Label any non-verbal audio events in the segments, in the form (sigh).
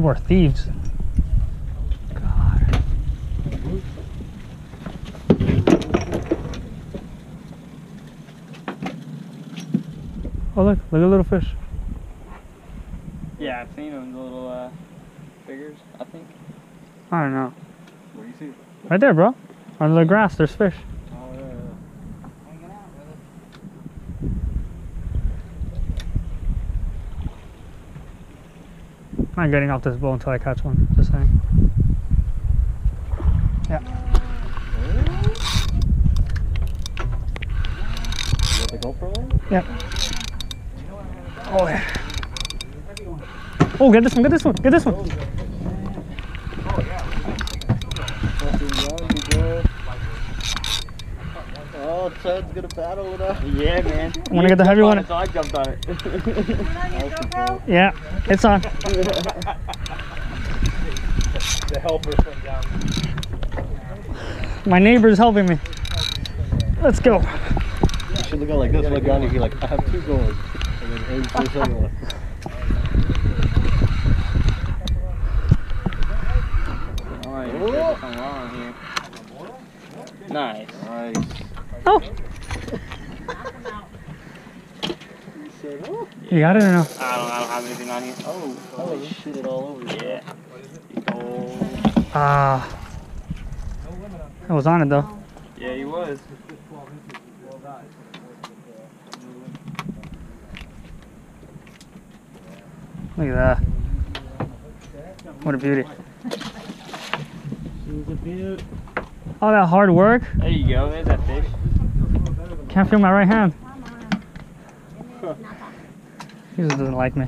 People are thieves. God. Oh look, look at little fish. Yeah, I've seen them, the little uh, figures, I think. I don't know. Where do you see? Right there, bro. Under the grass, there's fish. Oh, yeah, yeah. I'm not getting off this boat until I catch one. Just saying. You the GoPro on? Yep. Oh yeah. Oh, get this one, get this one, get this one. Oh, Chad's gonna battle it out. Yeah, man. I wanna get the heavy one. So I jumped on it. (laughs) Yeah, it's on. (laughs) The helper from down. My neighbor's helping me. Let's go. You should look out like this, look down, and be like, I have two going. And then aim for the second one. Alright, there's something wrong here. Nice. Nice. Oh, He said, you got it or no? I don't, I don't have anything on here. oh, oh, shit it all over. you. Yeah. Oh. Ah. I was on it though. Yeah, he was. Look at that. What a beauty. She's a beaut. All that hard work. There you go. There's that fish. Can't feel my right hand. (laughs) He just doesn't like me.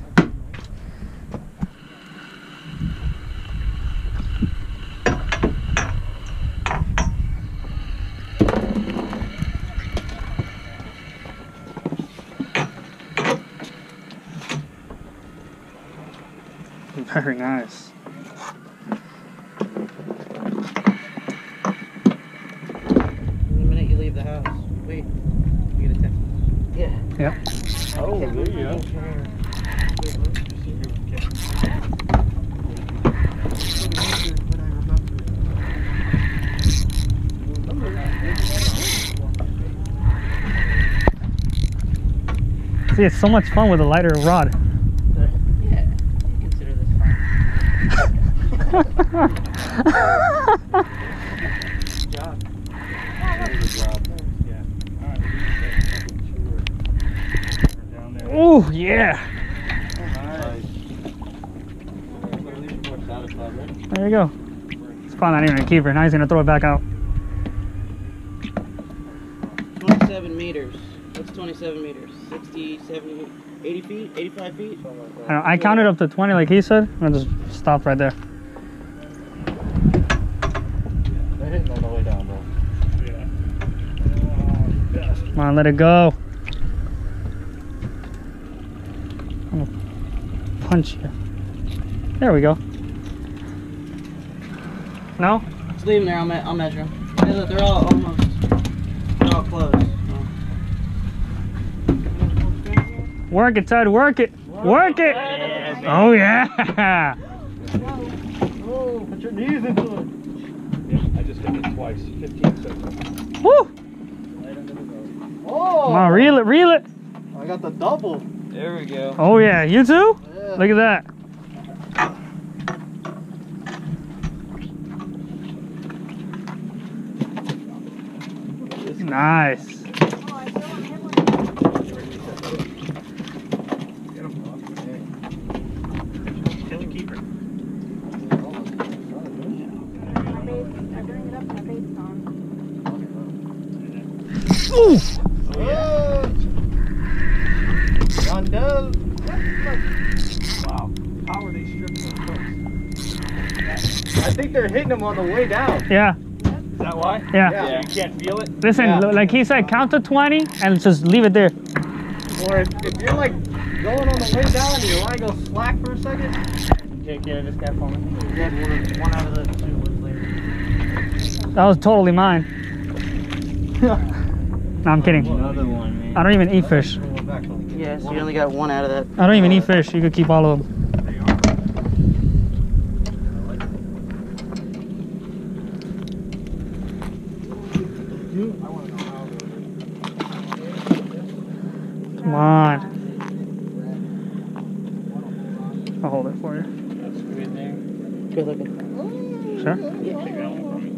Very nice. The minute you leave the house, wait, you get a text. Yeah. Yep. Oh, there you go. See, it's so much fun with a lighter rod. Yeah, consider this fun. Oh yeah. There you go. It's probably not even a keeper. Now he's gonna throw it back out. 27 meters. What's 27 meters? 60, 70, 80 feet? 85 feet? I, know, I counted up to 20 like he said. and I just stopped right there. They're hitting on the way down, bro. Come on, let it go. I'm gonna punch you. There we go. No? Just leave them there, I'll, me- I'll measure them. They're, they're all almost, they're all close. Work it, Tedd. Work it. Work it. Oh yeah. Oh, put your knees into it. Yeah, I just hit it twice. 15 seconds. Woo! Oh! Come on, reel it, reel it. I got the double. There we go. Oh yeah, you too? Yeah. Look at that. Nice. Ooh! Oh! Rondell. Wow. How are they stripping those hooks? I think they're hitting them on the way down. Yeah, Is that why? yeah. Yeah. You can't feel it? Listen, Yeah. like he said, count to 20 and just leave it there. Or if, if you're like going on the way down, do your line go slack for a second? Jake, get this guy for me. Dead one, one out of the two was later. That was totally mine. no, I'm kidding. Another one, man. I don't even eat fish. Yes, you only got one out of that. I don't even eat fish. You could keep all of them. Come on. I'll hold it for you. Squid there. Good looking.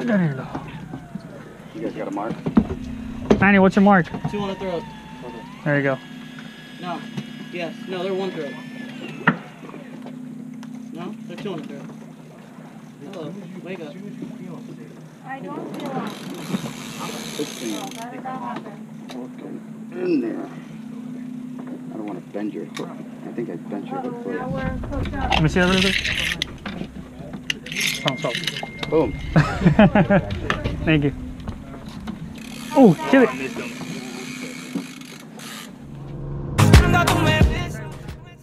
you go. You guys got a mark? Manny, what's your mark? Two on the throat. There you go. No. Yes. No, they're one throat. No, they're two on the throat. Hello. Wake up. I don't feel like This thing How did that happen? is in there. I don't want to bend your hook. I think I bent your hook Oh, for now you. we're. Let me see that really quick. Boom. (laughs) Thank you. Oh, kill it.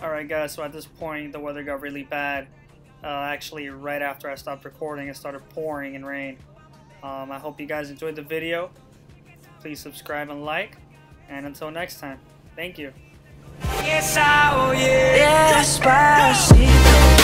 All right, guys. So at this point, the weather got really bad. Uh, actually, right after I stopped recording, it started pouring and rain. Um, I hope you guys enjoyed the video. Please subscribe and like. And until next time, thank you. Yes, oh yeah.